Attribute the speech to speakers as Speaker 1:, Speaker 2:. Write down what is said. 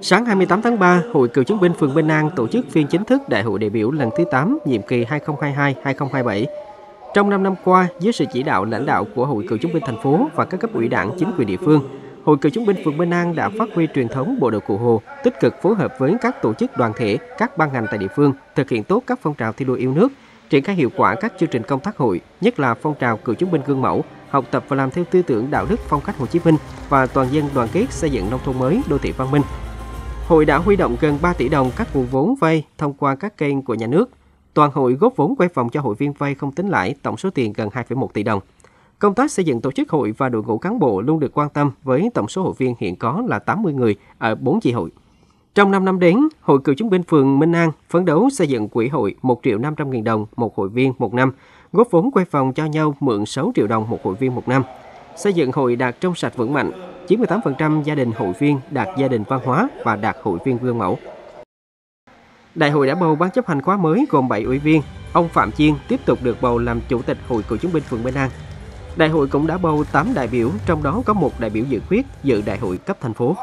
Speaker 1: Sáng 28 tháng 3, Hội Cựu chiến binh phường Bình An tổ chức phiên chính thức Đại hội đại biểu lần thứ 8, nhiệm kỳ 2022-2027. Trong 5 năm qua, dưới sự chỉ đạo lãnh đạo của Hội Cựu chiến binh thành phố và các cấp ủy đảng chính quyền địa phương, Hội Cựu chiến binh phường Bình An đã phát huy truyền thống bộ đội cụ Hồ, tích cực phối hợp với các tổ chức đoàn thể, các ban ngành tại địa phương, thực hiện tốt các phong trào thi đua yêu nước, triển khai hiệu quả các chương trình công tác hội, nhất là phong trào cựu chiến binh gương mẫu, học tập và làm theo tư tưởng đạo đức phong cách Hồ Chí Minh và toàn dân đoàn kết xây dựng nông thôn mới, đô thị văn minh. Hội đã huy động gần 3 tỷ đồng các nguồn vốn vay thông qua các kênh của nhà nước. Toàn hội góp vốn quay vòng cho hội viên vay không tính lãi, tổng số tiền gần 2,1 tỷ đồng. Công tác xây dựng tổ chức hội và đội ngũ cán bộ luôn được quan tâm với tổng số hội viên hiện có là 80 người ở 4 chi hội. Trong 5 năm đến, Hội Cựu chiến binh phường Minh An phấn đấu xây dựng quỹ hội 1 triệu 500 nghìn đồng một hội viên một năm, góp vốn quay vòng cho nhau mượn 6 triệu đồng một hội viên một năm. Xây dựng hội đạt trong sạch vững mạnh, 98% gia đình hội viên đạt gia đình văn hóa và đạt hội viên gương mẫu. Đại hội đã bầu ban chấp hành khóa mới gồm 7 ủy viên. Ông Phạm Chiên tiếp tục được bầu làm chủ tịch Hội Cựu chiến binh phường Minh An. Đại hội cũng đã bầu 8 đại biểu, trong đó có một đại biểu dự khuyết dự đại hội cấp thành phố.